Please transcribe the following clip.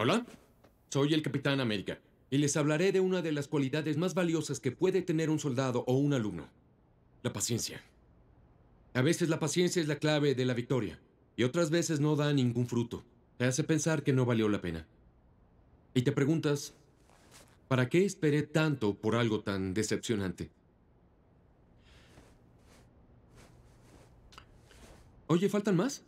Hola. Soy el Capitán América y les hablaré de una de las cualidades más valiosas que puede tener un soldado o un alumno. La paciencia. A veces la paciencia es la clave de la victoria y otras veces no da ningún fruto. Te hace pensar que no valió la pena. Y te preguntas, ¿para qué esperé tanto por algo tan decepcionante? Oye, ¿faltan más?